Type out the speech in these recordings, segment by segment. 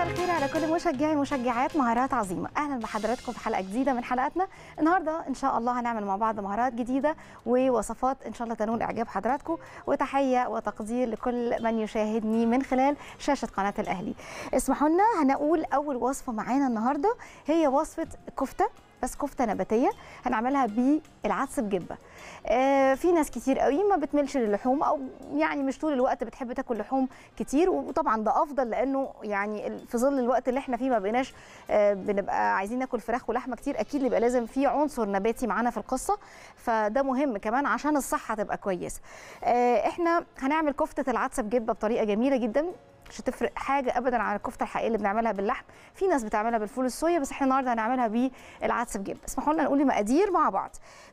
مساء الخير على كل مشجعي ومشجعات مهارات عظيمة. أهلا بحضراتكم في حلقة جديدة من حلقاتنا النهارده إن شاء الله هنعمل مع بعض مهارات جديدة ووصفات إن شاء الله تنول إعجاب حضراتكم وتحية وتقدير لكل من يشاهدني من خلال شاشة قناة الأهلي. اسمحوا لنا هنقول أول وصفة معانا النهارده هي وصفة كفتة. بس كفتة نباتية هنعملها بالعدس بجبة. آه في ناس كتير قوي ما بتملش للحوم أو يعني مش طول الوقت بتحب تاكل لحوم كتير وطبعا ده أفضل لأنه يعني في ظل الوقت اللي إحنا فيه ما بقيناش آه بنبقى عايزين ناكل فراخ ولحمة كتير أكيد يبقى لازم في عنصر نباتي معانا في القصة فده مهم كمان عشان الصحة تبقى كويسه آه إحنا هنعمل كفتة العدس بجبة بطريقة جميلة جدا مش هتفرق حاجة ابدا عن الكفتة الحقيقية اللي بنعملها باللحم. في ناس بتعملها بالفول الصويا بس إحنا النهارده هنعملها بالعدس بجبة. اسمحوا لنا نقول المقادير مع بعض.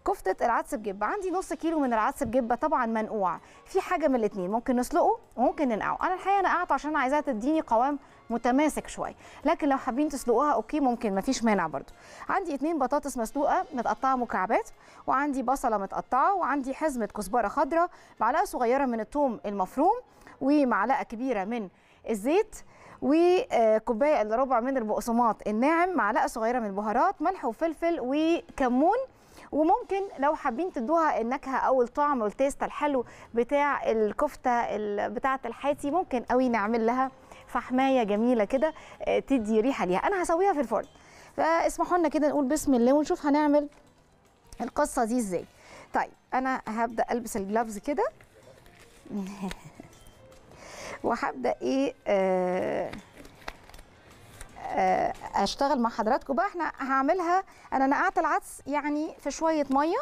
كفتة العدس بجبة. عندي نص كيلو من العدس بجبة طبعا منقوع. في حاجة من الاثنين ممكن نسلقه وممكن ننقعه. أنا الحقيقة نقعته عشان عايزاها تديني قوام متماسك شوية. لكن لو حابين تسلقوها أوكي ممكن. مفيش مانع برضو. عندي اتنين بطاطس مسلوقة متقطعة مكعبات وعندي بصلة متقطعة وعندي حزمة كزبرة خضراء معلقة صغيرة من الثوم المفروم ومعلقة كبيرة من الزيت وكوباية إلا ربع من البقسماط. الناعم معلقة صغيرة من البهارات ملح وفلفل وكمون. وممكن لو حابين تدوها النكهة أو الطعم والتيست الحلو بتاع الكفتة بتاعة الحاتي ممكن قوي نعمل لها فحماية جميلة كده تدي ريحة ليها. أنا هسويها في الفرن. فاسمحوا لنا كده نقول بسم الله ونشوف هنعمل القصة دي إزاي. طيب أنا هبدأ ألبس الجلافز كده. وهبدأ إيه آه آه اشتغل مع حضراتكم بقى. إحنا هعملها أنا نقعت العدس يعني في شوية مية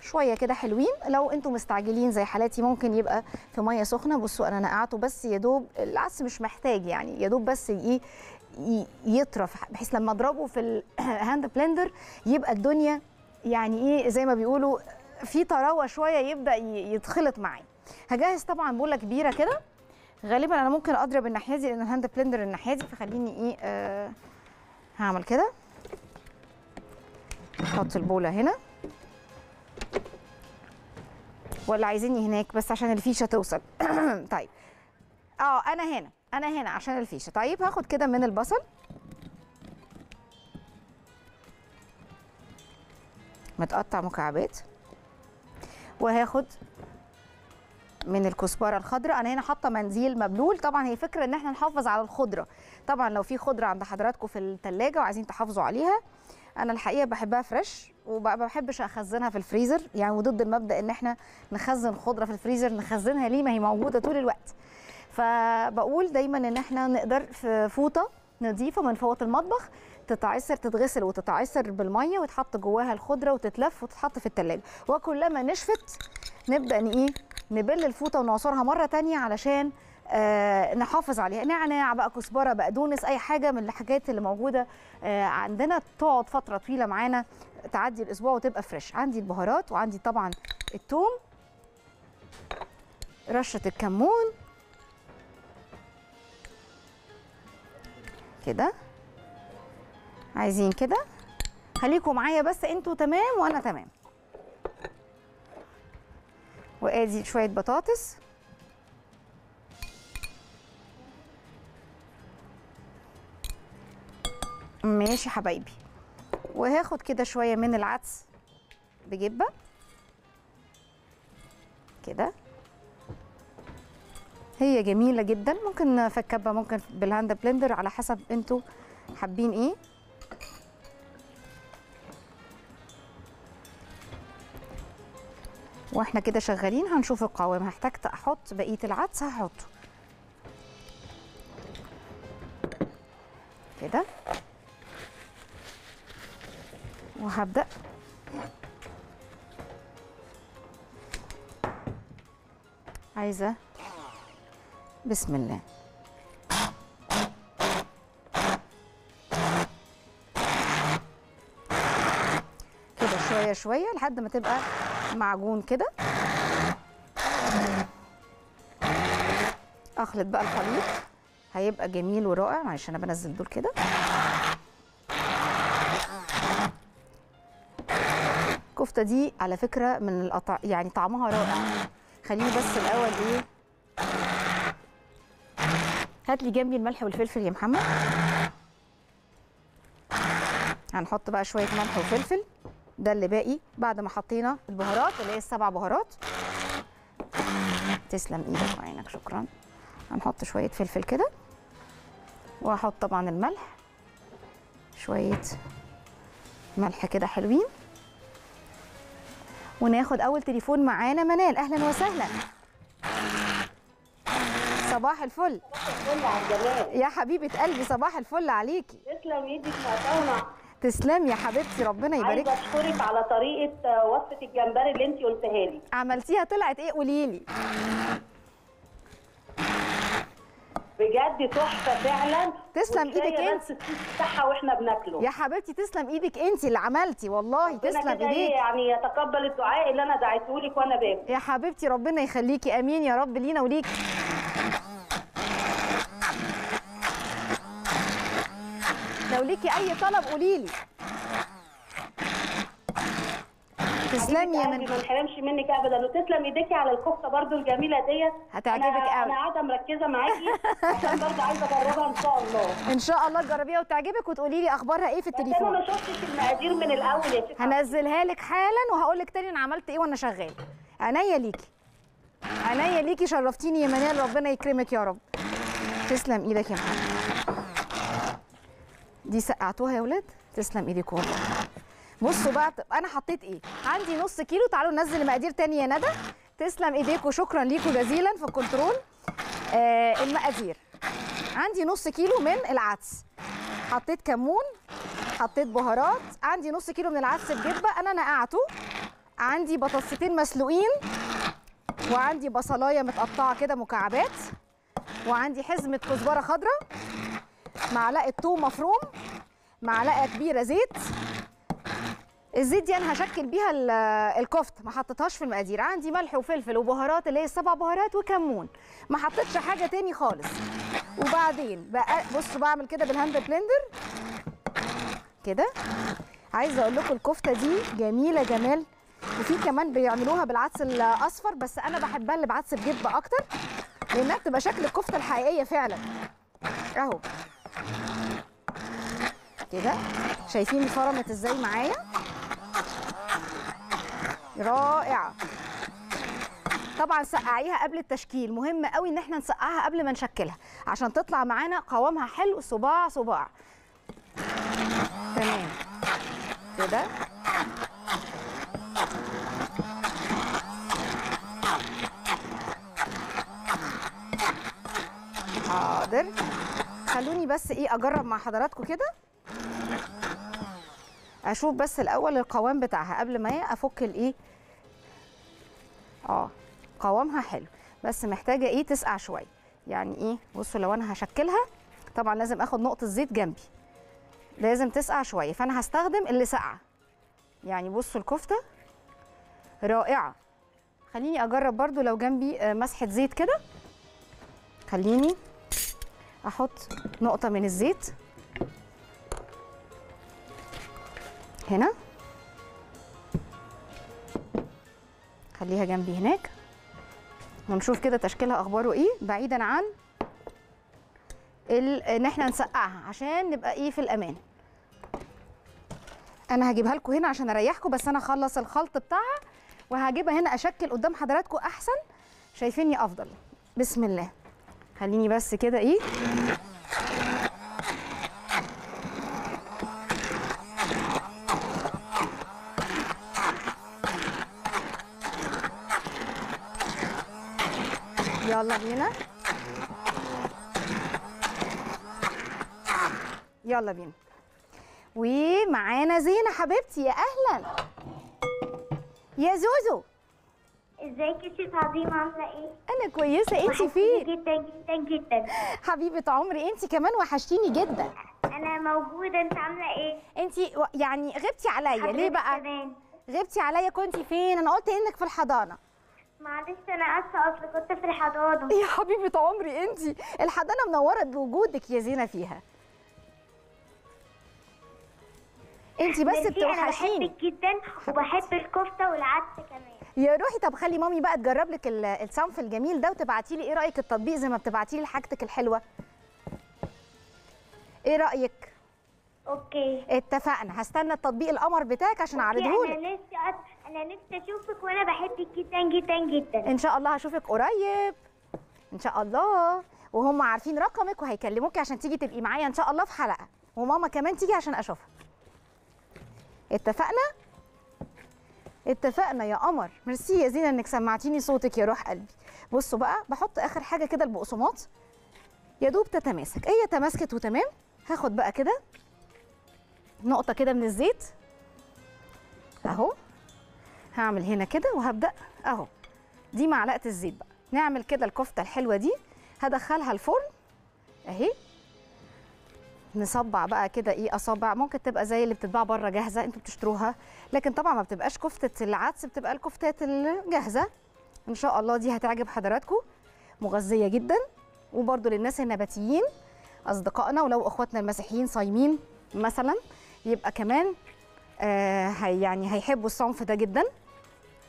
شوية كده حلوين. لو أنتم مستعجلين زي حالاتي ممكن يبقى في مية سخنة. بصوا أنا نقعته بس يا دوب العدس مش محتاج يعني يا دوب بس إيه يطرف بحيث لما اضربه في ال hand blender يبقى الدنيا يعني إيه زي ما بيقولوا في طراوة شوية يبدأ يتخلط معايا. هجهز طبعا بولة كبيرة كده. غالبا أنا ممكن أضرب الناحية دي لأن ال hand blender الناحية دي فخليني إيه آه هعمل كده. أحط البولة هنا. ولا عايزيني هناك بس عشان الفيشة توصل. طيب. آه أنا هنا أنا هنا عشان الفيشة. طيب هاخد كده من البصل. متقطع مكعبات. وهاخد من الكزبرة الخضراء. أنا هنا حاطة منزيل مبلول. طبعا هي فكرة إن إحنا نحافظ على الخضرة. طبعا لو في خضرة عند حضراتكم في الثلاجه وعايزين تحافظوا عليها أنا الحقيقة بحبها فريش وما بحبش أخزنها في الفريزر. يعني وضد المبدأ إن إحنا نخزن خضرة في الفريزر نخزنها ليه؟ ما هي موجودة طول الوقت. فبقول دايما إن إحنا نقدر في فوطة نظيفة من فوط المطبخ تتعصر تتغسل وتتعصر بالمية وتحط جواها الخضرة وتتلف وتتحط في الثلاجه وكلما نشفت نبدأ إيه؟ نبل الفوطة ونعصرها مرة تانية علشان آه نحافظ عليها. نعناع بقى كزبرة بقدونس أي حاجة من الحاجات اللي موجودة آه عندنا. تقعد فترة طويلة معانا تعدي الأسبوع وتبقى فريش عندي البهارات وعندي طبعا الثوم رشة الكمون. كده. عايزين كده؟ خليكم معايا بس أنتوا تمام وأنا تمام. وآدي شوية بطاطس. ماشي حبايبي. وهاخد كده شوية من العدس بجبة. كده. هي جميلة جدا. ممكن في الكبة ممكن بال hand blender على حسب أنتوا حابين إيه. وإحنا كده شغالين هنشوف القوام. هحتاج أحط بقية العدس هحطه. كده. وهبدأ. عايزة؟ بسم الله. كده شوية شوية لحد ما تبقى معجون كده. أخلط بقى الخليط. هيبقى جميل ورائع. معلش أنا بنزل دول كده. الكفته دي على فكرة من القطع يعني طعمها رائع. خليني بس الأول إيه. هات لي جنبي الملح والفلفل يا محمد. هنحط بقى شوية ملح وفلفل. ده اللي باقي بعد ما حطينا البهارات اللي هي السبع بهارات. تسلم إيدك وعينك شكرا. هنحط شوية فلفل كده. وهحط طبعا الملح. شوية ملح كده حلوين. وناخد أول تليفون معانا منال. أهلا وسهلا. صباح الفل. كل على الجمال يا حبيبة قلبي صباح الفل عليكي. تسلم إيدك مقطعنا تسلم يا حبيبتي ربنا يبارك عايزة أشكرك على طريقة آه، وصفة الجمبري اللي انت قلتها لي. عملتيها طلعت إيه؟ قولي لي. بجد تحفة فعلا. تسلم بس الصوص بتاعها وإحنا بناكله. يا حبيبتي تسلم إيدك انت اللي عملتي والله تسلم ايديك. يعني يتقبل الدعاء اللي أنا دعيته لك وأنا باكل. يا حبيبتي ربنا يخليكي آمين يا رب لينا وليك. ليكي أي طلب قولي لي. تسلمي يا قلبي من ما نحرمش منك ابدا. وتسلم ايديكي على الكفتة برضو الجميلة ديت. هتعجبك أنا- قوي. أنا قاعدة مركزة معاكي عشان برضو عايزة أجربها إن شاء الله. إن شاء الله تجربيها وتعجبك وتقولي لي أخبارها إيه في بس أنا التليفون. ما شفتش المقادير من الأول يا شيخ هنزلها لك حالا وهقول لك تاني أنا عملت إيه وأنا شغال. عينيا ليكي. عينيا ليكي شرفتيني يا منال ربنا يكرمك يا رب. تسلم إيدك يا محمد. دي سقعتوها يا ولاد؟ تسلم إيدك والله. بصوا بقى أنا حطيت إيه؟ عندي نص كيلو تعالوا ننزل المقادير تاني يا ندى. تسلم ايديك وشكرا ليكم جزيلا في الكنترول. آه المقادير. عندي نص كيلو من العدس. حطيت كمون حطيت بهارات. عندي نص كيلو من العدس بجبة أنا نقعته. عندي بطاطستين مسلوقين. وعندي بصلاية متقطعة كده مكعبات. وعندي حزمة كزبرة خضراء. معلقة ثوم مفروم معلقة كبيرة زيت. الزيت دي أنا هشكل بيها ال- الكفتة ما حطيتهاش في المقادير. عندي ملح وفلفل وبهارات اللي هي السبع بهارات وكمون. ما حطيتش حاجة تاني خالص. وبعدين بقى بصوا بعمل كده بال hand blender. كده. عايزة أقول لكم الكفتة دي جميلة جمال. وفي كمان بيعملوها بالعدس الأصفر بس أنا بحبها اللي بعدس بجبه أكتر لأنها بتبقى شكل الكفتة الحقيقية فعلا. أهو. كده. شايفين فرمت إزاي معايا؟ رائعه طبعا سقعيها قبل التشكيل. مهم قوي إن إحنا نسقعها قبل ما نشكلها عشان تطلع معانا قوامها حلو صباع صباع. تمام. كده. حاضر. خلوني بس إيه أجرب مع حضراتكم كده. أشوف بس الأول القوام بتاعها قبل ما أفك الإيه؟ آه قوامها حلو. بس محتاجة إيه؟ تسقع شوية. يعني إيه؟ بصوا لو أنا هشكلها طبعا لازم آخد نقطة زيت جنبي. لازم تسقع شوية. فأنا هستخدم اللي سقعه يعني بصوا الكفتة رائعة. خليني أجرب برضو لو جنبي آه، مسحة زيت كده. خليني أحط نقطة من الزيت. هنا. خليها جنبي هناك. ونشوف كده تشكيلها أخباره إيه بعيدا عن إن إحنا نسقعها عشان نبقى إيه في الأمان. أنا هجيبها لكم هنا عشان أريحكم بس أنا أخلص الخلط بتاعها وهجيبها هنا أشكل قدام حضراتكم أحسن. شايفيني أفضل. بسم الله. خليني بس كده إيه يلا بينا يلا بينا ومعانا زينة حبيبتي يا أهلا يا زوزو إزيك يا شيخ عظيمة عاملة إيه؟ كويسة. أنت وحشتيني فين؟ جدا جدا جدا. حبيبة عمري أنت كمان وحشتيني جدا. أنا موجودة. أنت عاملة إيه؟ أنت و- يعني غبتي عليا. ليه بقى؟ كمان. غبتي عليا. كنت فين؟ أنا قلت إنك في الحضانة. معلش أنا آسفة أصل كنت في الحضانة. يا حبيبة عمري أنت الحضانة منورة بوجودك يا زينة فيها. أنت بس بتوحشيني. بحبك جدا وبحب الكفتة والعدس كمان. يا روحي طب خلي mommy بقى تجرب لك ال- الصنف الجميل ده وتبعتي لي إيه رأيك التطبيق زي ما بتبعتي لي حاجتك الحلوة؟ إيه رأيك؟ okay. اتفقنا. هستنى تطبيق القمر بتاعك عشان okay، اعرضهولك أنا نفسي. أنا نفسي أشوفك وأنا بحبك جدا جدا جدا. إن شاء الله هشوفك قريب. إن شاء الله. وهم عارفين رقمك وهيكلموكي عشان تيجي تبقي معايا إن شاء الله في حلقة. وماما كمان تيجي عشان أشوفها. اتفقنا؟ اتفقنا يا قمر. ميرسي يا زينة إنك سمعتيني صوتك يا روح قلبي. بصوا بقى بحط آخر حاجة كده البقسماط. يا دوب تتماسك. هي تماسكت وتمام. هاخد بقى كده. نقطة كده من الزيت. أهو. هعمل هنا كده وهبدأ. أهو. دي معلقة الزيت بقى. نعمل كده الكفتة الحلوة دي. هدخلها الفرن. أهي. نصبع بقى كده إيه اصابع ممكن تبقى زي اللي بتتباع بره جاهزة أنتوا بتشتروها. لكن طبعا ما بتبقاش كفتة العدس بتبقى الكفتات الجاهزة. إن شاء الله دي هتعجب حضراتكم. مغذية جدا. وبرده للناس النباتيين أصدقائنا ولو أخواتنا المسيحيين صايمين مثلا. يبقى كمان آه هي يعني هيحبوا الصنف ده جدا.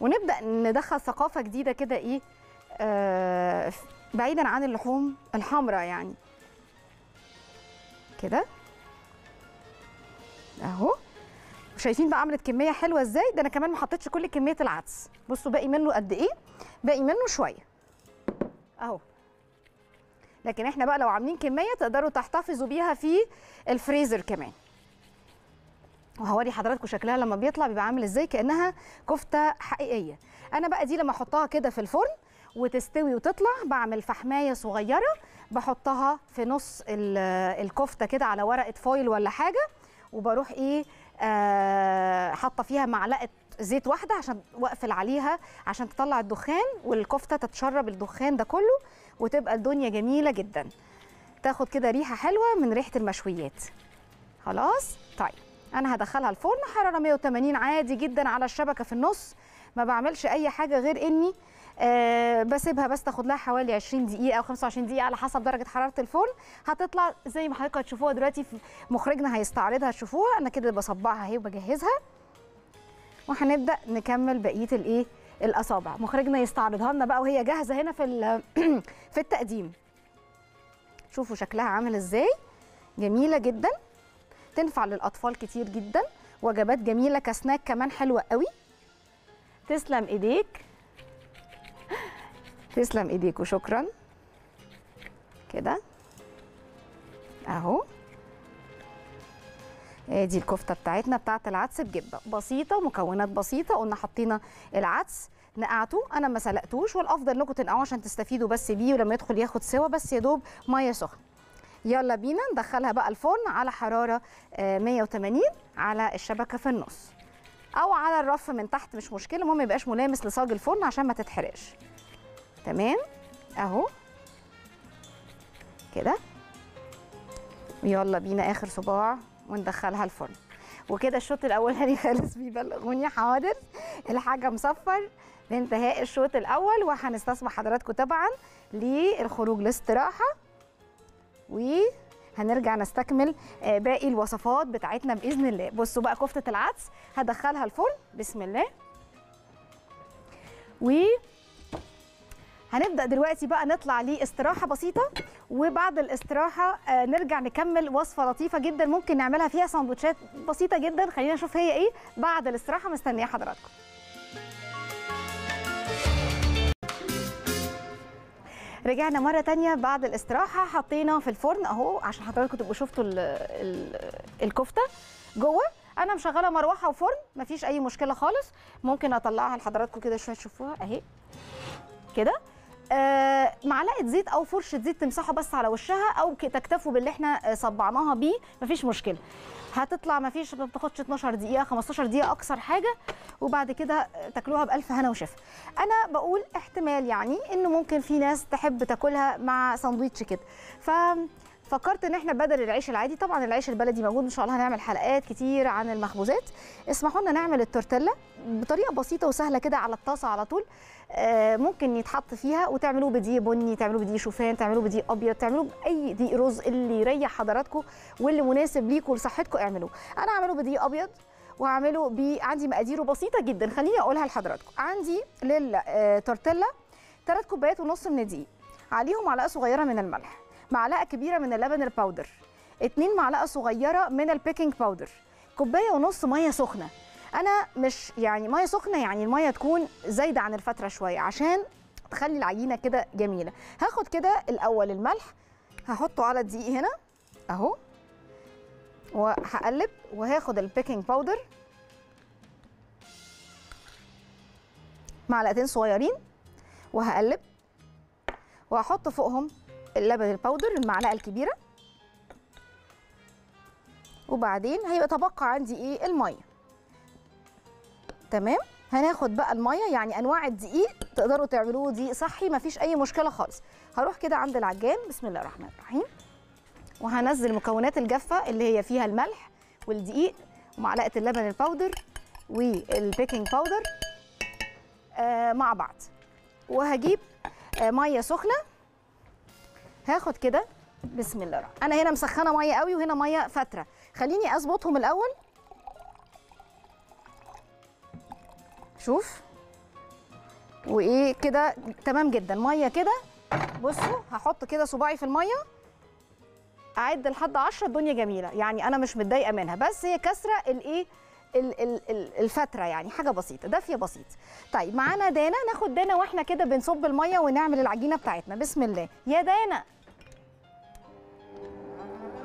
ونبدأ ندخل ثقافة جديدة كده إيه آه بعيدا عن اللحوم الحمراء يعني. كده؟ أهو. شايفين بقى عملت كمية حلوة إزاي؟ ده أنا كمان ما حطيتش كل كمية العدس. بصوا باقي منه قد إيه؟ باقي منه شوية. أهو. لكن إحنا بقى لو عاملين كمية تقدروا تحتفظوا بيها في الفريزر كمان. وهوري حضراتكم شكلها لما بيطلع بيبقى عامل إزاي؟ كأنها كفتة حقيقية. أنا بقى دي لما أحطها كده في الفرن وتستوي وتطلع بعمل فحماية صغيرة بحطها في نص ال- الكفتة كده على ورقة فويل ولا حاجة وبروح إيه آه حاطة فيها معلقة زيت واحدة عشان واقفل عليها عشان تطلع الدخان والكفتة تتشرب الدخان ده كله وتبقى الدنيا جميلة جدا. تاخد كده ريحة حلوة من ريحة المشويات. خلاص؟ طيب. أنا هدخلها الفرن. حراره 180 عادي جدا على الشبكة في النص. ما بعملش أي حاجة غير إني آه بسيبها بس تاخد لها حوالي 20 دقيقة أو 25 دقيقة على حسب درجة حرارة الفرن. هتطلع زي ما حضراتكم هتشوفوها دلوقتي مخرجنا هيستعرضها. تشوفوها أنا كده بصبعها أهي وبجهزها. وهنبدأ نكمل بقية الإيه؟ الأصابع. مخرجنا يستعرضها لنا بقى وهي جاهزة هنا في في التقديم. شوفوا شكلها عامل إزاي. جميلة جدا. تنفع للأطفال كتير جدا وجبات جميلة كسناك كمان حلوة قوي. تسلم إيديك. تسلم إيديك وشكرا. كده. أهو. ادي الكفتة بتاعتنا بتاعت العدس بجبة بسيطة مكونات بسيطة. قلنا حطينا العدس نقعته. أنا ما سلقتوش والأفضل إنكم تنقعوه عشان تستفيدوا بس بيه ولما يدخل ياخد سوا بس يا دوب مية سخنة. يلا بينا ندخلها بقى الفرن على حرارة آه، 180 على الشبكة في النص. أو على الرف من تحت مش مشكلة المهم ما يبقاش ملامس لصاج الفرن عشان ما تتحرقش. تمام؟ أهو. كده. يلا بينا آخر صباع وندخلها الفرن. وكده الشوط الاولاني خلص بيبلغوني حاضر الحاجة مصفر. لانتهاء الشوط الأول وهنستسمح حضراتكم طبعا للخروج لاستراحة. وهنرجع نستكمل آه، باقي الوصفات بتاعتنا بإذن الله. بصوا بقى كفتة العدس هدخلها الفرن. بسم الله. و هنبدأ دلوقتي بقى نطلع لإستراحة بسيطة. وبعد الاستراحة آه، نرجع نكمل وصفة لطيفة جدا ممكن نعملها فيها سندوتشات بسيطة جدا. خلينا نشوف هي إيه بعد الاستراحة. مستنية حضراتكم. رجعنا مرة تانية بعد الاستراحة. حطينا في الفرن أهو عشان حضراتكم تبقوا شفتوا ال ال الكفتة جوه. أنا مشغلة مروحة وفرن مفيش أي مشكلة خالص. ممكن أطلعها لحضراتكم كده شوية تشوفوها أهي. كده. آه معلقة زيت أو فرشة زيت تمسحوا بس على وشها أو تكتفوا باللي إحنا آه، صبعناها بيه مفيش مشكلة. هتطلع مفيش ما بتاخدش 12 دقيقة 15 دقيقة أقصر حاجة وبعد كده تاكلوها بألف هنا وشفا. أنا بقول احتمال يعني إنه ممكن في ناس تحب تاكلها مع ساندويتش كده. ف فكرت إن إحنا بدل العيش العادي طبعا العيش البلدي موجود إن شاء الله هنعمل حلقات كتير عن المخبوزات. اسمحوا لنا نعمل التورتيلا بطريقة بسيطة وسهلة كده على الطاسة على طول. ممكن يتحط فيها وتعملوه بدقيق بني تعملوه بدقيق شوفان تعملوه بدقيق أبيض تعملوه بأي دقيق رز اللي يريح حضراتكم واللي مناسب ليكم ولصحتكم اعملوه. أنا هعمله بدقيق أبيض وهعمله ب عندي مقاديره بسيطة جدا خليني أقولها لحضراتكم. عندي للتورتيلا ثلاث كوبايات ونص من الدقيق عليهم معلقة صغيرة من الملح معلقة كبيرة من اللبن الباودر اتنين معلقة صغيرة من ال baking powder كوباية ونص مية سخنة. أنا مش يعني مية سخنة يعني المية تكون زايدة عن الفاترة شوية عشان تخلي العجينه كده جميلة. هاخد كده الأول الملح هحطه على الدقيق هنا أهو وهقلب وهاخد ال baking powder معلقتين صغيرين وهقلب وهحط فوقهم اللبن ال powder المعلقة الكبيرة وبعدين هيبقى تبقى عندي إيه؟ المية. تمام؟ هناخد بقى المية يعني أنواع الدقيق تقدروا تعملوه دقيق صحي مفيش أي مشكلة خالص. هروح كده عند العجان بسم الله الرحمن الرحيم. وهنزل مكونات الجافة اللي هي فيها الملح والدقيق ومعلقه اللبن ال powder وال baking powder آه مع بعض. وهجيب آه مية سخنة. هاخد كده بسم الله الرحمن أنا هنا مسخنة مية قوي وهنا مية فتره خليني أظبطهم الأول. شوف وإيه كده تمام جدا. مية كده. بصوا هحط كده صباعي في المية. أعد لحد 10 الدنيا جميلة. يعني أنا مش متضايقة منها. بس هي كسرة الايه ال- ال- ال- الفترة يعني حاجة بسيطة. دافيه بسيط. طيب معانا دانا. ناخد دانا وإحنا كده بنصب المية ونعمل العجينة بتاعتنا. بسم الله. يا دانا.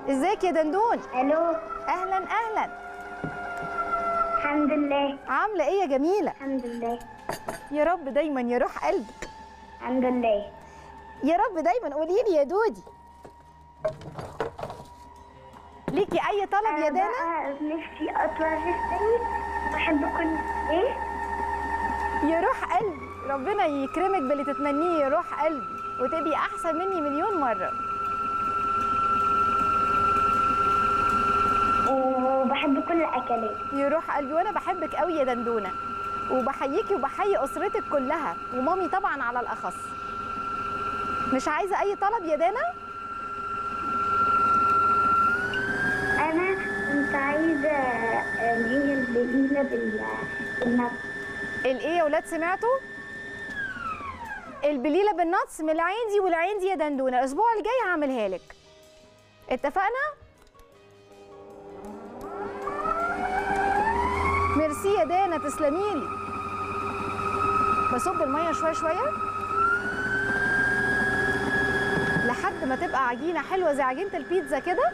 ازيك يا دندون؟ ألو. أهلا أهلا. الحمد لله. عاملة إيه يا جميلة؟ الحمد لله. يا رب دايما يا روح قلبي. الحمد لله. يا رب دايما قولي لي يا دودي. ليكي أي طلب يا دانا بقى نفسي أطلع في السيد بحب كل إيه؟ يا روح قلبي. ربنا يكرمك باللي تتمنيه يا روح قلبي وتبقي أحسن مني مليون مرة. وبحب كل الاكلات يا روح قلبي وأنا بحبك قوي يا دندونة. وبحييكي وبحيي أسرتك كلها ومامي طبعا على الأخص. مش عايزة أي طلب يا دانا؟ أنا كنت عايزة اللي هي البليله بال بالنفس الايه يا ولاد سمعتوا؟ البليلة بالنتس من العين دي والعين دي يا دندونة. الأسبوع الجاي هعملها لك. اتفقنا؟ ميرسي يا دانا تسلميلي بصب المية شوية شوية. لحد ما تبقى عجينة حلوة زي عجينة البيتزا كده.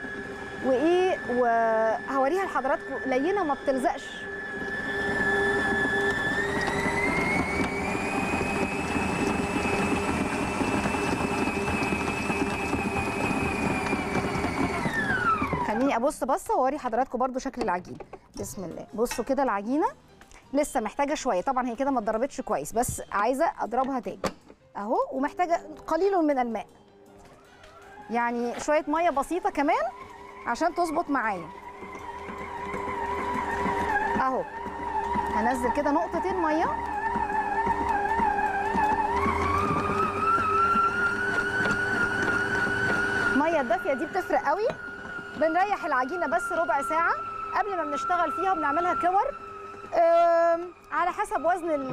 وإيه وهوريها لحضراتكم لينة ما بتلزقش. ابص بصه واوري حضراتكم برضو شكل العجينه بسم الله. بصوا كده العجينة لسه محتاجة شوية. طبعا هي كده ما اتضربتش كويس بس عايزة أضربها تاني. أهو ومحتاجة قليل من الماء. يعني شوية مية بسيطة كمان عشان تظبط معايا. أهو. هنزل كده نقطتين مية. الميه الدافية دي بتفرق قوي. بنريح العجينة بس ربع ساعة قبل ما بنشتغل فيها وبنعملها كور. على حسب وزن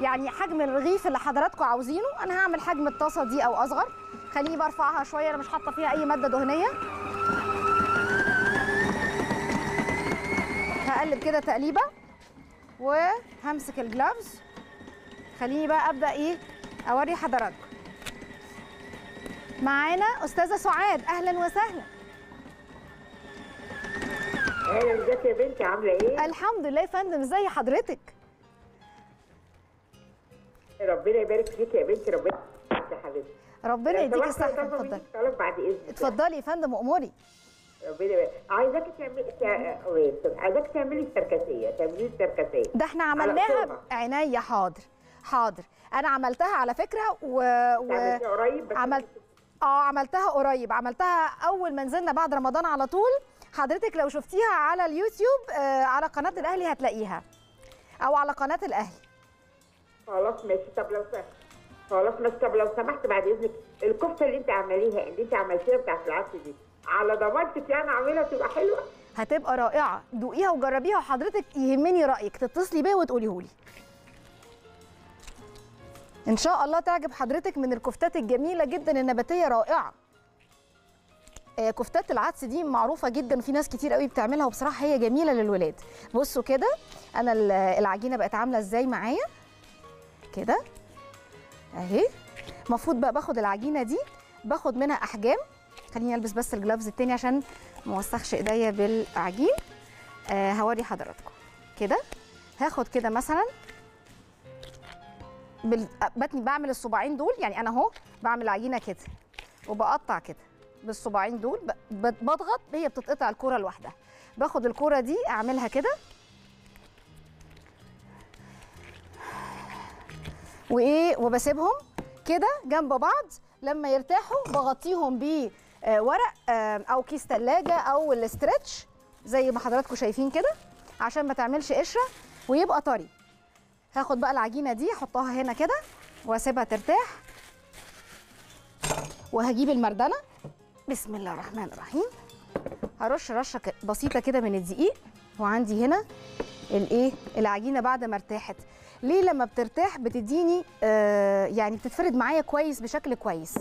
يعني حجم الرغيف اللي حضراتكم عاوزينه. أنا هعمل حجم الطاسة دي أو أصغر. خليني برفعها شوية أنا مش حاطة فيها أي مادة دهنية. هقلب كده تقليبة. وهمسك الجلافز. خليني بقى أبدأ إيه؟ أوري حضراتكم. معانا أستاذة سعاد. أهلا وسهلا. أهلا ازيك يا بنتي؟ عاملة إيه؟ الحمد لله يا فندم ازي حضرتك. ربنا يبارك فيك يا بنتي ربنا يبارك يا حبيبتي. ربنا سمحتي الصحة اتفضلي. طلب بعد إذنك اتفضلي يا فندم أموري. ربنا يبارك. عايزاكي تعملي تع- وين؟ عايزاكي تعملي السركسيه تعملي السركسيه ده إحنا عملناها. عينيا حاضر حاضر. أنا عملتها على فكرة و, و... قريب عملت آه عملتها قريب. عملتها أول ما نزلنا بعد رمضان على طول. حضرتك لو شفتيها على اليوتيوب آه على قناة الأهلي هتلاقيها. أو على قناة الأهلي. خلاص ماشي. طب لو سمحت خلاص ماشي طب لو سمحت بعد إذنك الكفتة اللي أنت عمليها اللي أنت عملتيها بتاعت العدس دي على ضمانتك يعني أعملها تبقى حلوة. هتبقى رائعة. دوقيها وجربيها وحضرتك يهمني رأيك. تتصلي بيا وتقوليه لي إن شاء الله تعجب حضرتك من الكفتات الجميلة جدا. النباتية رائعة. كفتات العدس دي معروفة جدا وفي ناس كتير قوي بتعملها وبصراحة هي جميلة للولاد. بصوا كده أنا ال- العجينة بقت عاملة إزاي معايا؟ كده أهي. المفروض بقى باخد العجينة دي باخد منها أحجام. خليني ألبس بس الجلافز التاني عشان ما اوسخش إيديا بالعجين. آه هوري حضراتكم. كده هاخد كده مثلا بال... بتني بعمل الصباعين دول يعني أنا أهو بعمل عجينه كده وبقطع كده. بالصباعين دول. بضغط هي بتتقطع الكوره لوحدها. باخد الكوره دي أعملها كده. وإيه؟ وبسيبهم كده جنب بعض. لما يرتاحوا بغطيهم ب ورق آه، أو كيس ثلاجه أو الاسترتش زي ما حضراتكم شايفين كده عشان ما تعملش قشرة ويبقى طري. هاخد بقى العجينة دي أحطها هنا كده وأسيبها ترتاح. وهجيب المردنه بسم الله الرحمن الرحيم. هرش رشة بسيطة كده من الدقيق وعندي هنا الايه العجينة بعد ما ارتاحت. ليه لما بترتاح بتديني آه يعني بتتفرد معايا كويس بشكل كويس.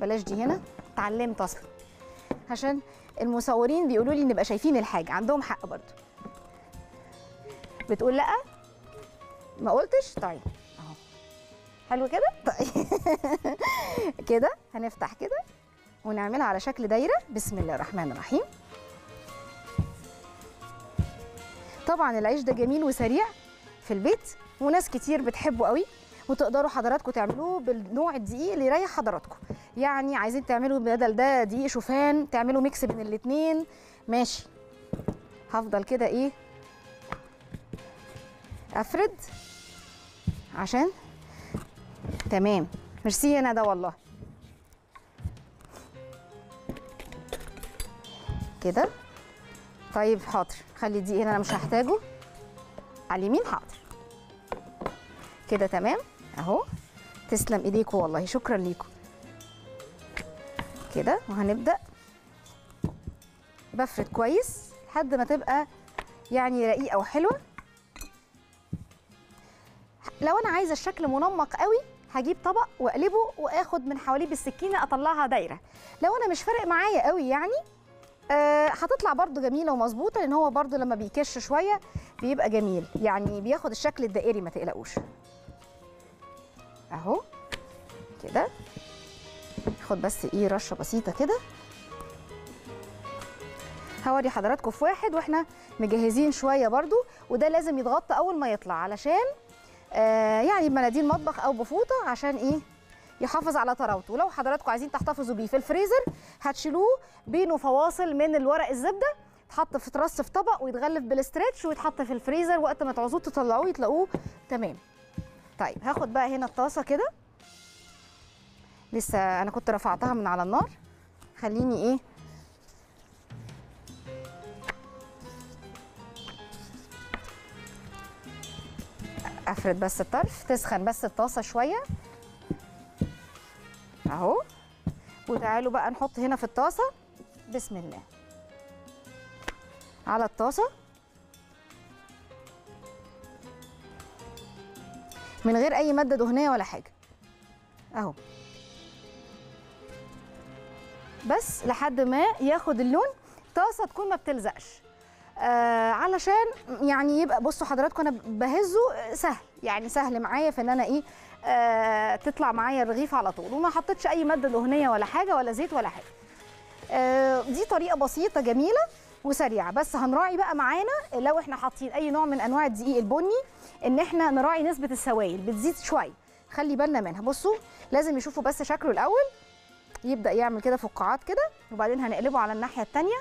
بلاش دي هنا اتعلمت أصلا. عشان المصورين بيقولوا لي نبقى شايفين الحاجة عندهم حق برضو. بتقول لأ؟ ما قلتش؟ طيب. أهو. حلو كده؟ طيب. كده هنفتح كده. ونعملها على شكل دايرة. بسم الله الرحمن الرحيم. طبعا العيش ده جميل وسريع في البيت وناس كتير بتحبه قوي وتقدروا حضراتكم تعملوه بالنوع الدقيق اللي يريح حضراتكم. يعني عايزين تعملوا بدل ده دقيق شوفان تعملوا ميكس بين الاتنين. ماشي. هفضل كده إيه؟ أفرد. عشان. تمام. ميرسي أنا ده والله. كده. طيب حاضر خلي دي هنا أنا مش هحتاجه. على اليمين حاضر. كده تمام؟ أهو. تسلم ايديكم والله شكرا ليكم. كده وهنبدأ. بفرد كويس لحد ما تبقى يعني رقيقة وحلوة. لو أنا عايزة الشكل منمق قوي هجيب طبق وأقلبه وآخد من حواليه بالسكينة أطلعها دايرة. لو أنا مش فارق معايا قوي يعني هتطلع برضو جميلة ومظبوطة لأن هو برضو لما بيكش شوية بيبقى جميل. يعني بياخد الشكل الدائري ما تقلقوش. أهو. كده. خد بس إيه رشة بسيطة كده. هوري حضراتكم في واحد وإحنا مجهزين شوية برضو وده لازم يتغطى أول ما يطلع علشان آه يعني بمناديل مطبخ أو بفوطة عشان إيه؟ يحافظ على طراوته. ولو حضراتكم عايزين تحتفظوا بيه في الفريزر هتشيلوه بينه فواصل من الورق الزبدة يتحط في ترص في طبق ويتغلف بالاسترتش ويتحط في الفريزر. وقت ما تعوزوه تطلعوه يتلاقوه تمام. طيب هاخد بقى هنا الطاسة كده. لسه أنا كنت رفعتها من على النار. خليني إيه؟ أفرد بس الطرف تسخن بس الطاسة شوية. اهو. وتعالوا بقى نحط هنا في الطاسة. بسم الله. على الطاسة. من غير أي مادة دهنية ولا حاجة. اهو. بس لحد ما ياخد اللون. طاسة تكون ما بتلزقش. آه علشان يعني يبقى بصوا حضراتكم أنا بهزه سهل. يعني سهل معايا في إن أنا إيه آه تطلع معايا الرغيف على طول. وما حطيتش أي مادة دهنية ولا حاجة ولا زيت ولا حاجة. آه دي طريقة بسيطة جميلة وسريعة. بس هنراعي بقى معانا لو إحنا حاطين أي نوع من أنواع الدقيق البني إن إحنا نراعي نسبة السوائل بتزيد شوية. خلي بالنا منها. بصوا لازم يشوفوا بس شكله الأول. يبدأ يعمل كده فقاعات كده وبعدين هنقلبه على الناحية الثانية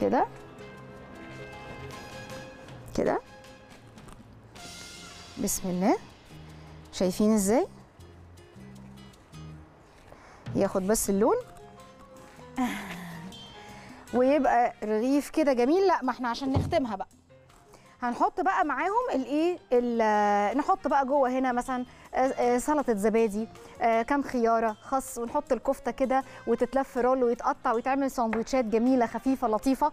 كده. كده. بسم الله. شايفين إزاي؟ ياخد بس اللون. ويبقى رغيف كده جميل. لا ما إحنا عشان نختمها بقى. هنحط بقى معاهم الايه ال- نحط بقى جوه هنا مثلا آه، آه، سلطة زبادي آه، كام خيارة خس ونحط الكفتة كده وتتلف رول ويتقطع ويتعمل سندوتشات جميلة خفيفة لطيفة.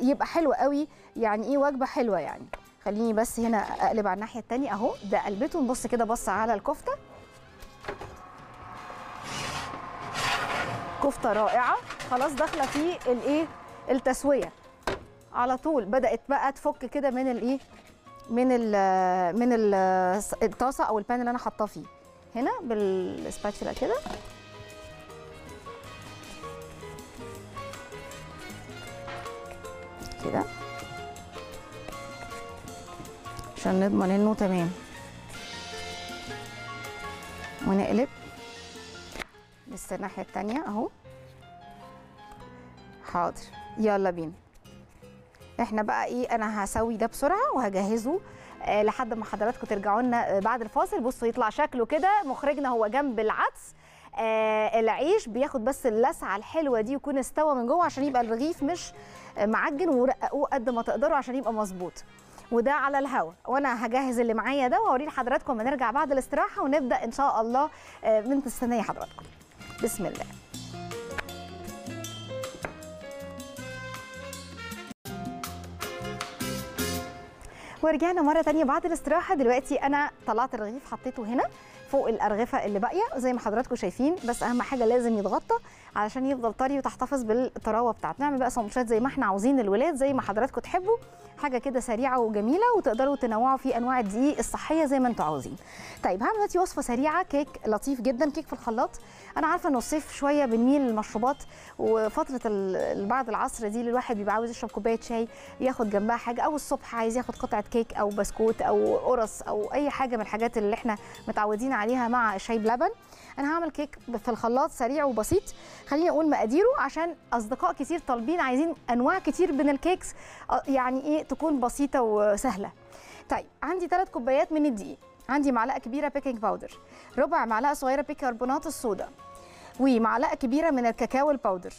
يبقى حلو قوي. يعني إيه وجبة حلوة يعني. خليني بس هنا أقلب على الناحية التانية أهو. ده قلبته. نبص كده بص على الكفتة. كفتة رائعة. خلاص داخلة في الايه التسوية. على طول بدأت بقى تفك كده من الايه من ال من ال الطاسة أو البان اللي أنا حاطاه فيه. هنا بالسباتشولا كده. كده. عشان نضمن إنه تمام. ونقلب. لسه الناحية التانية أهو. حاضر. يلا بينا. إحنا بقى إيه أنا هسوي ده بسرعة وهجهزه آه لحد ما حضراتكم ترجعوا لنا آه، بعد الفاصل. بصوا يطلع شكله كده. مخرجنا هو جنب العدس. آه العيش بياخد بس اللسعة الحلوة دي يكون استوى من جوه عشان يبقى الرغيف مش معجن ورققوه قد ما تقدروا عشان يبقى مظبوط. وده على الهوا. وأنا هجهز اللي معايا ده واوريه لحضراتكم لما نرجع بعد الاستراحة ونبدأ إن شاء الله آه، من مستنيه حضراتكم. بسم الله. ورجعنا مرة تانية بعد الاستراحة. دلوقتي أنا طلعت الرغيف حطيته هنا فوق الأرغفة اللي باقية زي ما حضراتكم شايفين بس أهم حاجة لازم يتغطى. علشان يفضل طري وتحتفظ بالطراوة بتاعته. نعمل بقى سندوتشات زي ما إحنا عاوزين الولاد زي ما حضراتكم تحبوا. حاجة كده سريعة وجميلة وتقدروا تنوعوا في أنواع الدقيق الصحية زي ما أنتوا عاوزين. طيب هعمل دلوقتي وصفة سريعة كيك لطيف جدا كيك في الخلاط. أنا عارفة إنه الصيف شوية بنميل للمشروبات وفترة ال- بعد العصر دي الواحد بيبقى عاوز يشرب كوباية شاي ياخد جنبها حاجة أو الصبح عايز ياخد قطعة كيك أو بسكوت أو قرص أو أي حاجة من الحاجات اللي إحنا متعودين عليها مع الشاي بلبن. أنا هعمل كيك في الخلاط سريع وبسيط. خليني أقول مقاديره عشان أصدقاء كتير طالبين عايزين أنواع كتير من ال cakes آه، يعني إيه تكون بسيطة وسهلة. طيب عندي ثلاث كوبايات من الدقيق. عندي معلقة كبيرة بيكنج باودر ربع معلقة صغيرة بيكربونات الصودا. ومعلقة كبيرة من الكاكاو الباودر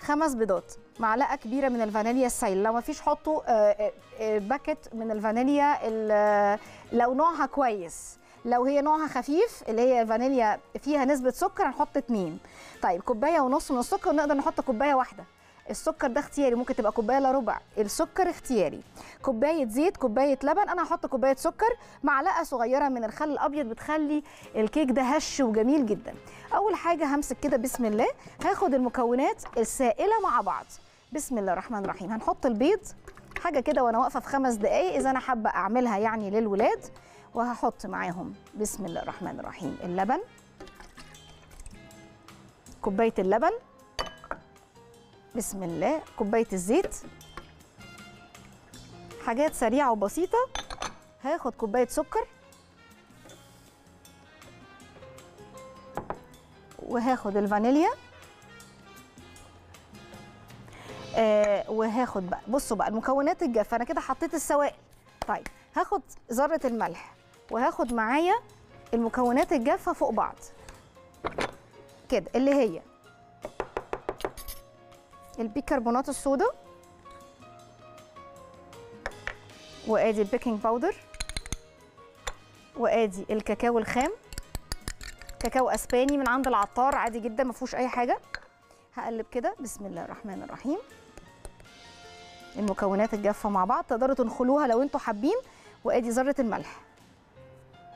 خمس بيضات. معلقة كبيرة من الفانيليا السائل لو ما فيش حطوا آه، آه، آه، باكت من الفانيليا ال- لو نوعها كويس. لو هي نوعها خفيف اللي هي فانيليا فيها نسبة سكر هنحط اتنين. طيب كوباية ونص من السكر ونقدر نحط كوباية واحدة. السكر ده اختياري ممكن تبقى كوباية إلا ربع. السكر اختياري. كوباية زيت كوباية لبن أنا هحط كوباية سكر معلقة صغيرة من الخل الأبيض بتخلي الكيك ده هش وجميل جدا. أول حاجة همسك كده بسم الله هاخد المكونات السائلة مع بعض. بسم الله الرحمن الرحيم. هنحط البيض حاجة كده وأنا واقفة في خمس دقائق إذا أنا حابة أعملها يعني للولاد. وهحط معاهم بسم الله الرحمن الرحيم. اللبن كوباية اللبن بسم الله كوباية الزيت حاجات سريعة وبسيطة. هاخد كوباية سكر وهاخد الفانيليا. آه وهاخد بقى بصوا بقى المكونات الجافة. أنا كده حطيت السوائل. طيب هاخد ذرة الملح. وهاخد معايا المكونات الجافة فوق بعض. كده اللي هي البيكربونات الصودا وادي البيكنج باودر وادي الكاكاو الخام. كاكاو اسباني من عند العطار عادي جدا ما اي حاجة. هقلب كده. بسم الله الرحمن الرحيم. المكونات الجافة مع بعض تقدروا تنخلوها لو أنتوا حابين. وادي ذرة الملح.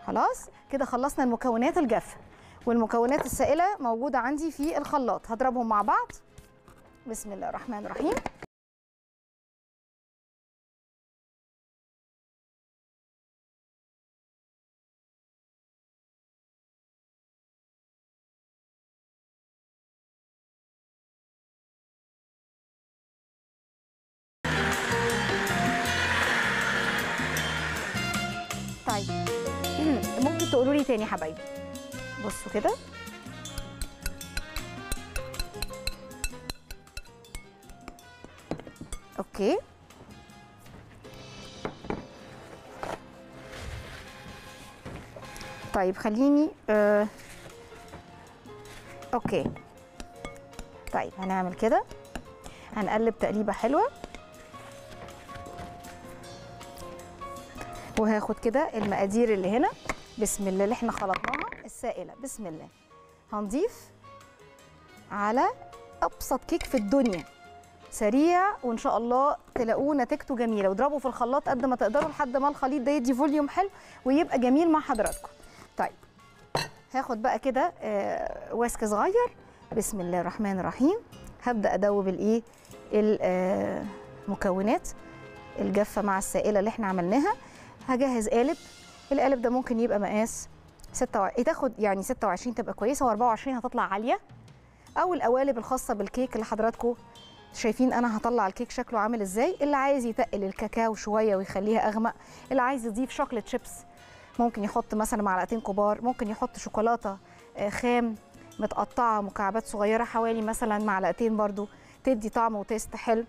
خلاص كده خلصنا المكونات الجافه والمكونات السائلة موجودة عندي في الخلاط. هضربهم مع بعض. بسم الله الرحمن الرحيم. تاني يا حبايبي. بصوا كده. okay. طيب خليني آه. okay. طيب هنعمل كده. هنقلب تقليبة حلوة. وهاخد كده المقادير اللي هنا. بسم الله اللي إحنا خلطناها السائلة. بسم الله. هنضيف على أبسط كيك في الدنيا. سريع وإن شاء الله تلاقوه نتيجته جميلة. واضربوا في الخلاط قد ما تقدروا لحد ما الخليط ده يدي volume حلو ويبقى جميل مع حضراتكم. طيب هاخد بقى كده آه، whisk صغير. بسم الله الرحمن الرحيم. هبدأ أدوب الإيه؟ المكونات الجافه مع السائلة اللي إحنا عملناها. هجهز قالب. القالب ده ممكن يبقى مقاس 26 تاخد يعني 26 تبقى كويسة و24 هتطلع عالية. أو القوالب الخاصة بالكيك اللي حضراتكم شايفين أنا هطلع الكيك شكله عامل إزاي. اللي عايز يتقل الكاكاو شوية ويخليها أغمق. اللي عايز يضيف شوكليت شيبس ممكن يحط مثلا معلقتين كبار. ممكن يحط شوكولاتة آه، خام متقطعة مكعبات صغيرة حوالي مثلا معلقتين برضو تدي طعم وتيست حلو.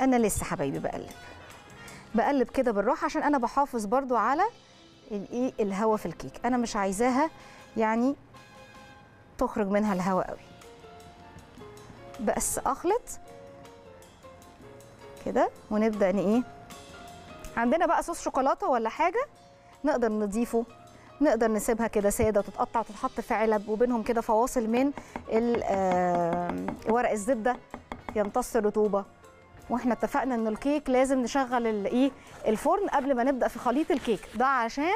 أنا لسه حبايبي بقلب. بقلب كده بالراحة عشان أنا بحافظ برضو على الايه الهواء في الكيك. أنا مش عايزاها يعني تخرج منها الهواء قوي. بس أخلط كده ونبدأ ن إيه؟ عندنا بقى صوص شوكولاتة ولا حاجة؟ نقدر نضيفه نقدر نسيبها كده سادة تتقطع وتتحط في علب وبينهم كده فواصل من ورق الزبدة يمتص الرطوبة. وإحنا اتفقنا إن الكيك لازم نشغل الايه الفرن قبل ما نبدأ في خليط الكيك. ده عشان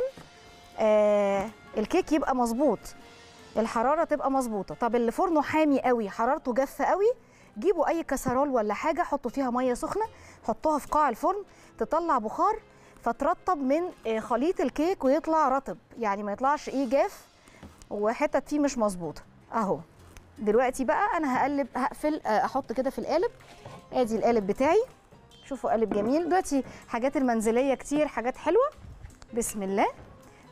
آه الكيك يبقى مظبوط الحرارة تبقى مظبوطة. طب اللي فرنه حامي قوي حرارته جافة قوي جيبوا أي كسرول ولا حاجة حطوا فيها مية سخنة حطوها في قاع الفرن تطلع بخار فترطب من آه، خليط الكيك ويطلع رطب. يعني ما يطلعش إيه جاف وحتت فيه مش مظبوطة. أهو. دلوقتي بقى أنا هقلب هقفل آه، أحط كده في القالب. ادي القالب بتاعي. شوفوا قالب جميل. دلوقتي حاجات المنزلية كتير حاجات حلوة. بسم الله.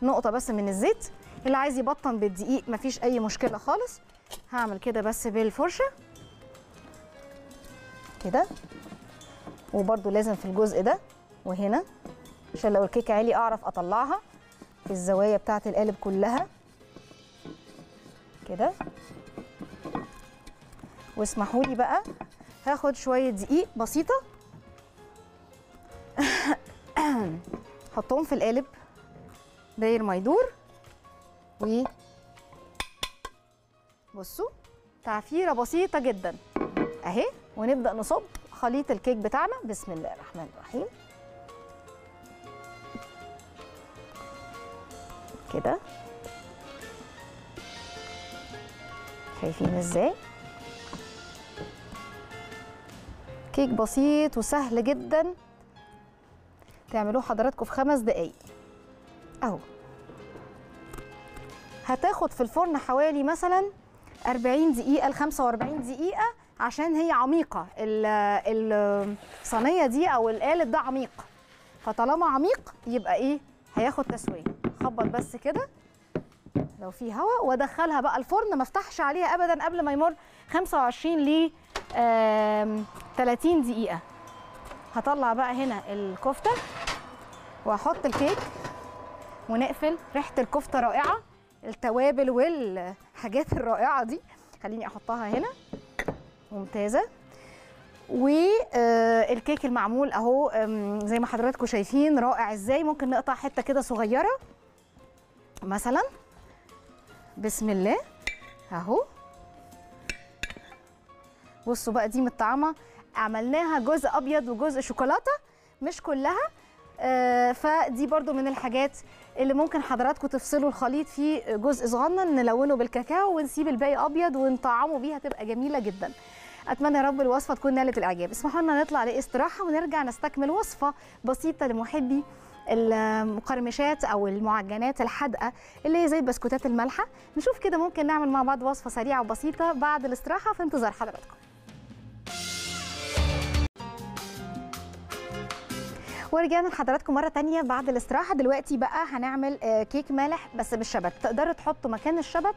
نقطة بس من الزيت. اللي عايز يبطن بالدقيق مفيش أي مشكلة خالص. هعمل كده بس بالفرشة. كده. وبرده لازم في الجزء ده وهنا. عشان لو الكيكة عالي أعرف أطلعها في الزوايا بتاعة القالب كلها. كده. واسمحوا لي بقى. هاخد شوية دقيق بسيطة. حطهم في القالب. داير ما يدور. و بصوا تعفيرة بسيطة جدا. أهي ونبدأ نصب خليط الكيك بتاعنا. بسم الله الرحمن الرحيم. كده. شايفين إزاي؟ كيك بسيط وسهل جدا. تعملوه حضراتكم في خمس دقايق. أهو. هتاخد في الفرن حوالي مثلا 40 دقيقة ل 45 دقيقة عشان هي عميقة. ال- الصينية دي أو القالب ده عميق. فطالما عميق يبقى إيه؟ هياخد تسوية. خبط بس كده. لو في هواء وأدخلها بقى الفرن. ما افتحش عليها ابدا قبل ما يمر 25 ل 30 دقيقة. هطلع بقى هنا الكفتة واحط الكيك ونقفل ريحة الكفتة رائعة التوابل والحاجات الرائعة دي. خليني أحطها هنا. ممتازة. والكيك المعمول أهو زي ما حضراتكم شايفين رائع إزاي. ممكن نقطع حتة كده صغيرة. مثلا. بسم الله. أهو. بصوا بقى دي متطعمة. عملناها جزء أبيض وجزء شوكولاتة مش كلها. آه فدي برضو من الحاجات اللي ممكن حضراتكم تفصلوا الخليط فيه جزء صغنن نلونه بالكاكاو ونسيب الباقي أبيض ونطعمه بيها تبقى جميلة جدا. أتمنى يا رب الوصفة تكون نالت الإعجاب. اسمحوا لنا نطلع لإستراحة ونرجع نستكمل وصفة بسيطة لمحبي المقرمشات أو المعجنات الحادقة اللي هي زي البسكوتات المالحه نشوف كده ممكن نعمل مع بعض وصفة سريعة وبسيطة بعد الاستراحة في انتظار حضراتكم. ورجعنا لحضراتكم مرة تانية بعد الاستراحة. دلوقتي بقى هنعمل آه، كيك مالح بس بالشبت. تقدروا تحطوا مكان الشبت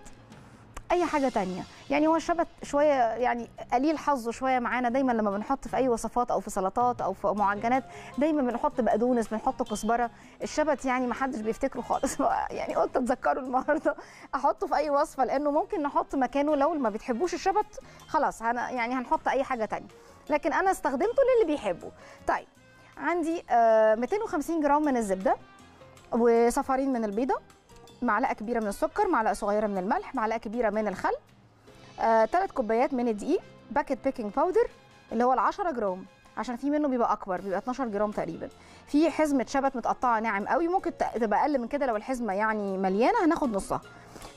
أي حاجة تانية. يعني هو الشبت شوية يعني قليل حظه شوية معانا. دايما لما بنحط في أي وصفات أو في سلطات أو في معجنات دايما بنحط بقدونس بنحط كزبرة. الشبت يعني ما حدش بيفتكره خالص. يعني قلت أتذكره النهارده. أحطه في أي وصفة لأنه ممكن نحط مكانه. لو ما بتحبوش الشبت خلاص يعني هنحط أي حاجة تانية. لكن أنا استخدمته للي بيحبه. طيب عندي آه 250 جرام من الزبدة وصفارين من البيضة. معلقة كبيرة من السكر معلقة صغيرة من الملح معلقة كبيرة من الخل. ثلاث كوبايات من الدقيق باكيت بيكنج باودر اللي هو ال 10 جرام عشان في منه بيبقى أكبر بيبقى 12 جرام تقريبا. في حزمة شبت متقطعة ناعم قوي ممكن تبقى أقل من كده لو الحزمة يعني مليانة هناخد نصها.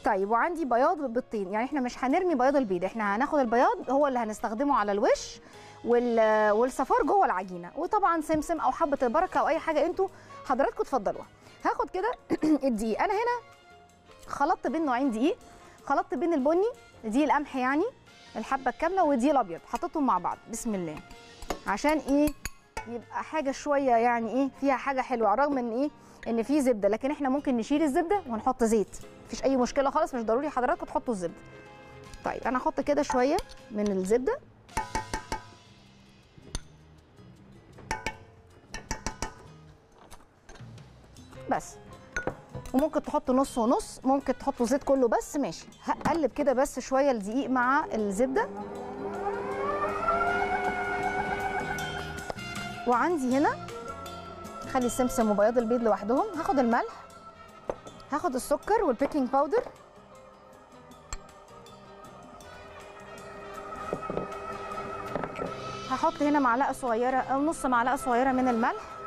طيب وعندي بياض بيضتين يعني إحنا مش هنرمي بياض البيض إحنا هناخد البياض هو اللي هنستخدمه على الوش وال- والصفار جوه العجينة. وطبعا سمسم أو حبة البركة أو أي حاجة أنتوا حضراتكم تفضلوها. هاخد كده الدقيق. أنا هنا خلطت بين نوعين دقيق. خلطت بين البني دقيق القمح يعني الحبة الكاملة ودقيق الأبيض. حطيتهم مع بعض. بسم الله. عشان إيه؟ يبقى حاجة شوية يعني إيه؟ فيها حاجة حلوة. رغم إن إيه؟ إن في زبدة. لكن إحنا ممكن نشيل الزبدة ونحط زيت. مفيش أي مشكلة خالص. مش ضروري حضراتكم تحطوا الزبدة. طيب أنا هحط كده شوية من الزبدة. بس. وممكن تحطوا نص ونص ممكن تحطوا زيت كله بس ماشي. هقلب كده بس شوية الدقيق مع الزبدة. وعندي هنا خلي السمسم وبياض البيض لوحدهم. هاخد الملح هاخد السكر والبيكنج باودر هحط هنا معلقة صغيرة أو نص معلقة صغيرة من الملح.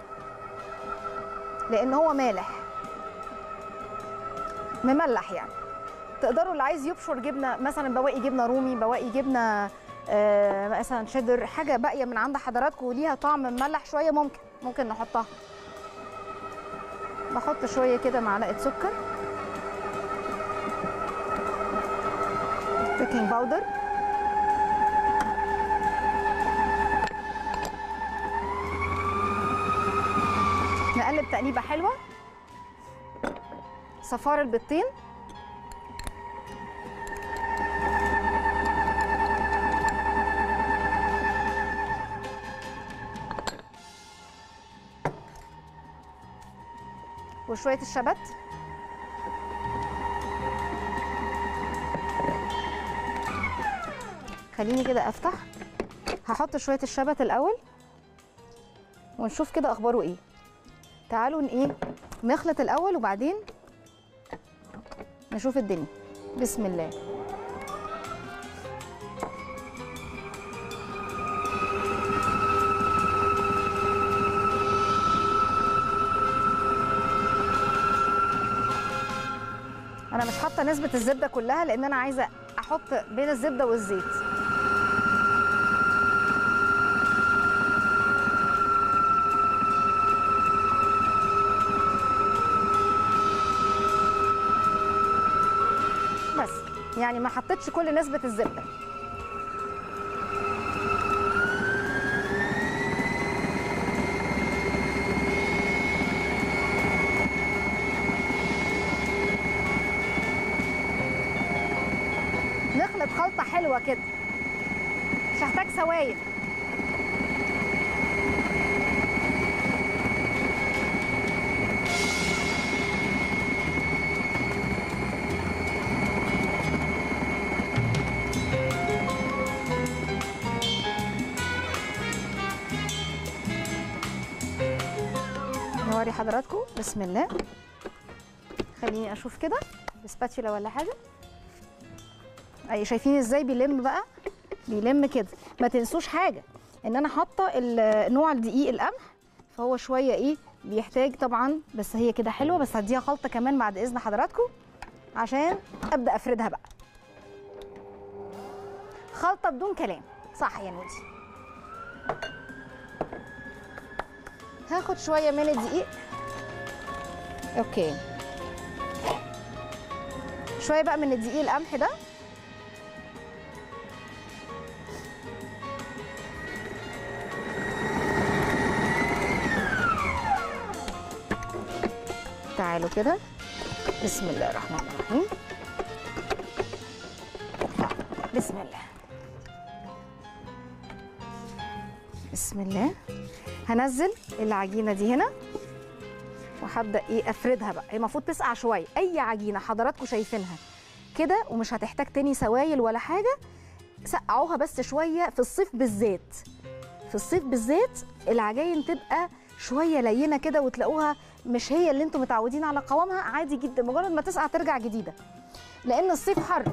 لأن هو مالح. مملح يعني. تقدروا اللي عايز يبشر جبنة مثلا بواقي جبنة رومي بواقي جبنة آه مثلا شيدر حاجة باقية من عند حضراتكم وليها طعم مملح شوية ممكن ممكن نحطها. بحط شوية كده معلقة سكر. بيكنج باودر نقلب تقليبة حلوة. صفار البيضتين. وشوية الشبت. خليني كده أفتح. هحط شوية الشبت الأول ونشوف كده أخباره إيه. تعالوا إيه نخلط الأول وبعدين نشوف الدنيا. بسم الله. أنا مش حاطة نسبة الزبدة كلها لأن أنا عايزة أحط بين الزبدة والزيت. يعني ما حطيتش كل نسبة الزبدة. نخلط خلطة حلوة كده. مش هحتاج سوايل بسم الله. خليني أشوف كده. بسباتشولا ولا حاجة. أي شايفين إزاي بيلم بقى؟ بيلم كده. ما تنسوش حاجة إن أنا حاطة نوع الدقيق القمح فهو شوية إيه بيحتاج طبعا بس هي كده حلوة بس هديها خلطة كمان بعد إذن حضراتكم عشان أبدأ أفردها بقى. خلطة بدون كلام. صح يا نودي. هاخد شوية من الدقيق. أوكي. شوية بقى من الدقيق القمح ده. تعالوا كده. بسم الله الرحمن الرحيم. بسم الله. بسم الله. هنزل العجينة دي هنا. وهبدا إيه افردها بقى. هي المفروض تسقع شوية. أي عجينة حضراتكم شايفينها كده ومش هتحتاج تاني سوائل ولا حاجة سقعوها بس شوية في الصيف بالذات في الصيف بالذات العجاين تبقى شوية لينة كده وتلاقوها مش هي اللي أنتم متعودين على قوامها عادي جدا. مجرد ما تسقع ترجع جديدة. لأن الصيف حر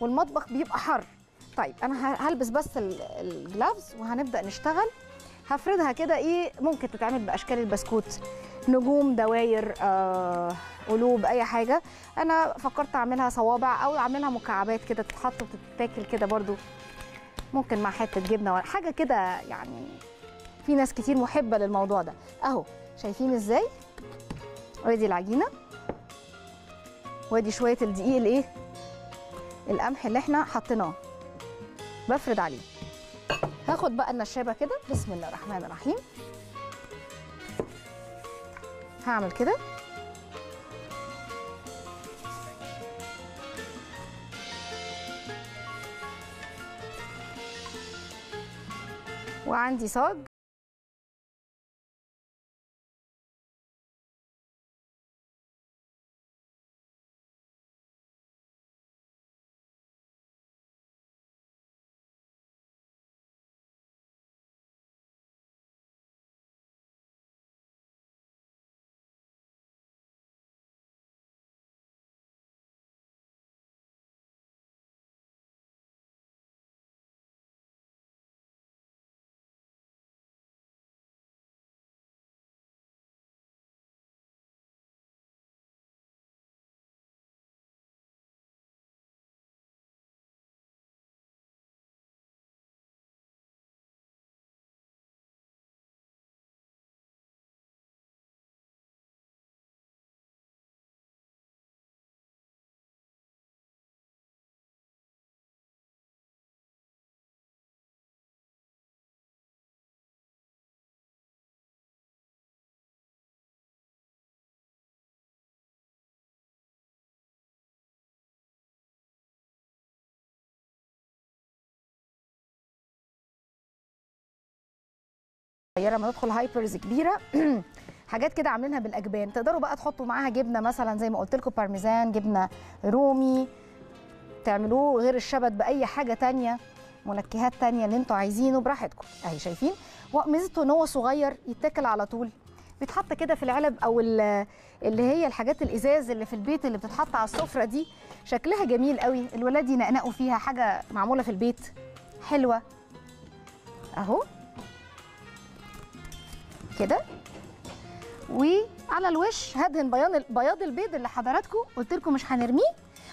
والمطبخ بيبقى حر. طيب أنا هلبس بس ال- الجلافز وهنبدأ نشتغل. هفردها كده إيه ممكن تتعمل بأشكال البسكوت نجوم دواير آه، قلوب أي حاجة. أنا فكرت أعملها صوابع أو أعملها مكعبات كده تتحط وتتاكل كده برضو. ممكن مع حتة جبنة ولا حاجة كده يعني في ناس كتير محبة للموضوع ده. أهو شايفين إزاي؟ وادي العجينة. وادي شوية الدقيق الإيه؟ القمح اللي إحنا حطيناه. بفرد عليه. هاخد بقى النشابة كده. بسم الله الرحمن الرحيم. هعمل كده. وعندي صاج. صغيرة ما ندخل هايبرز كبيرة. حاجات كده عاملينها بالأجبان. تقدروا بقى تحطوا معاها جبنة مثلا زي ما قلت لكم بارميزان جبنة رومي. تعملوه غير الشبت بأي حاجة تانية منكهات تانية اللي أنتوا عايزينه براحتكم. أهي شايفين؟ وميزته إن هو صغير يتاكل على طول. بيتحط كده في العلب أو ال- اللي هي الحاجات الإزاز اللي في البيت اللي بتتحط على السفرة دي. شكلها جميل قوي. الولاد ينقنقوا فيها حاجة معمولة في البيت. حلوة. أهو. كده. وعلى الوش هدهن بياض البيض اللي حضراتكم قلت لكم مش هنرميه.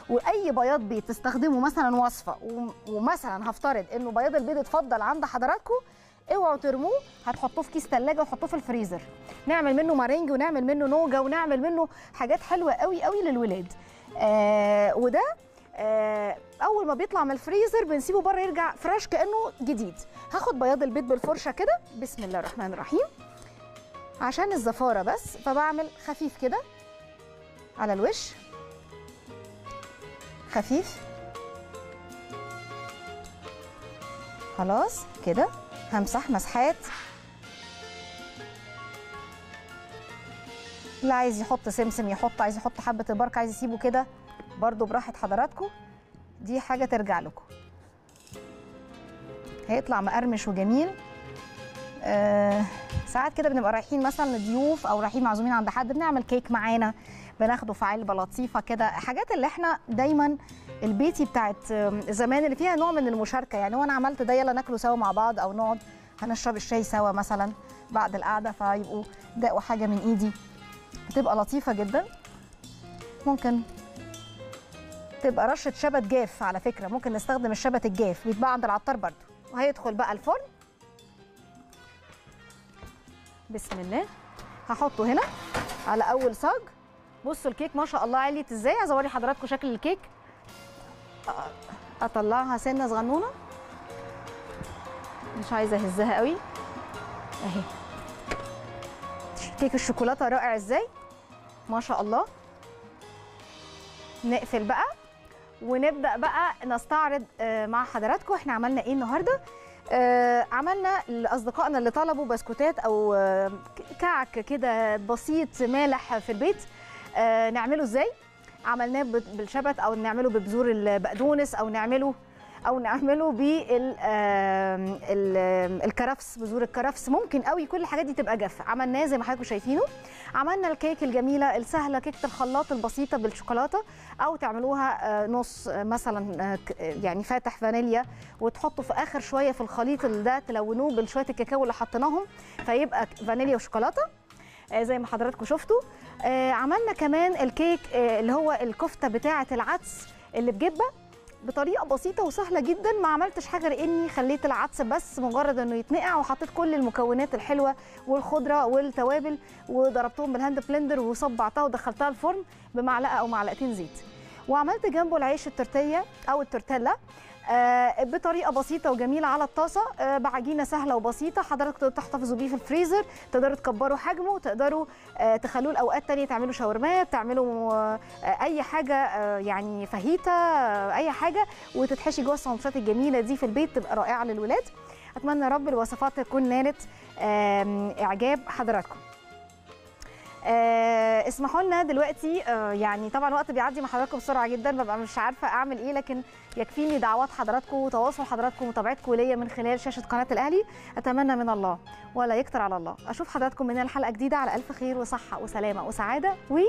وأي بياض بيض تستخدموا مثلا وصفة وم- ومثلا هفترض إنه بياض البيض اتفضل عند حضراتكم اوعوا ترموه هتحطوه في كيس ثلاجه وحطوه في الفريزر. نعمل منه مارينج ونعمل منه نوجة ونعمل منه حاجات حلوة قوي قوي للولاد. آه وده آه أول ما بيطلع من الفريزر بنسيبه بره يرجع فريش كأنه جديد. هاخد بياض البيض بالفرشة كده. بسم الله الرحمن الرحيم. عشان الزفارة بس فبعمل خفيف كده على الوش. خفيف. خلاص كده همسح مسحات اللي عايز يحط سمسم يحط عايز يحط حبة البركه عايز يسيبه كده برضو براحة حضراتكم. دي حاجة ترجع لكم. هيطلع مقرمش وجميل. آه ساعات كده بنبقى رايحين مثلا لضيوف أو رايحين معزومين عند حد بنعمل كيك معانا بناخده في علبة لطيفة كده. حاجات اللي إحنا دايما البيتي بتاعت زمان اللي فيها نوع من المشاركة. يعني وأنا عملت ده يلا ناكله سوا مع بعض أو نقعد هنشرب الشاي سوا مثلا بعد القعدة فيبقوا دقوا حاجة من إيدي. بتبقى لطيفة جدا. ممكن تبقى رشة شبت جاف على فكرة. ممكن نستخدم الشبت الجاف بيتباع عند العطار برضو وهيدخل بقى الفرن. بسم الله. هحطه هنا على أول صاج. بصوا الكيك ما شاء الله عليت إزاي. عايزة أوري حضراتكم شكل الكيك. أطلعها سنة صغنونة. مش عايزة أهزها قوي. أهي. كيك الشوكولاتة رائع إزاي؟ ما شاء الله. نقفل بقى. ونبدأ بقى نستعرض آه، مع حضراتكم إحنا عملنا إيه النهارده. آه، عملنا لأصدقائنا اللي طلبوا بسكوتات أو آه، كعك كده بسيط مالح في البيت. آه، نعمله إزاي؟ عملناه بت- بالشبت أو نعمله ببذور البقدونس أو نعمله أو نعمله بالكرفس بذور الكرفس. ممكن قوي كل الحاجات دي تبقى جافة. عملناه زي ما حضراتكم شايفينه. عملنا الكيك الجميلة السهلة كيكة الخلاط البسيطة بالشوكولاتة. أو تعملوها آه، نص آه، مثلا آه، يعني فاتح فانيليا وتحطوا في آخر شوية في الخليط اللي ده تلونوه بشويه الكاكاو اللي حطيناهم. فيبقى فانيليا وشوكولاتة زي ما حضراتكم شفتوا. عملنا كمان الكيك اللي هو الكفتة بتاعة العدس اللي بجبة. بطريقة بسيطة وسهلة جدا. ما عملتش حاجة غير إني خليت العدس بس مجرد إنه يتنقع وحطيت كل المكونات الحلوة والخضرة والتوابل وضربتهم بال hand blender وصبعتها ودخلتها الفرن بمعلقة أو معلقتين زيت. وعملت جنبه العيش التورتية أو التورتيلا. بطريقة بسيطة وجميلة على الطاسة. آه، بعجينة سهلة وبسيطة حضرتك تحتفظوا بيه في الفريزر. تقدروا تكبروا حجمه تقدروا آه، تخلوه لأوقات تانية تعملوا شاورمات تعملوا آه، أي حاجة آه، يعني فاهيتا آه، أي حاجة. وتتحشي جوه السندوتشات الجميلة دي في البيت تبقى رائعة للولاد. أتمنى يا رب الوصفات تكون نالت إعجاب حضراتكم. آه اسمحوا لنا دلوقتي آه يعني طبعا الوقت بيعدي مع حضراتكم بسرعة جدا ببقى مش عارفة أعمل إيه لكن يكفيني دعوات حضراتكم وتواصل حضراتكم ومتابعتكم ليا من خلال شاشة قناة الأهلي. أتمنى من الله ولا يكتر على الله. أشوف حضراتكم من الحلقة جديدة على ألف خير وصحة وسلامة وسعادة و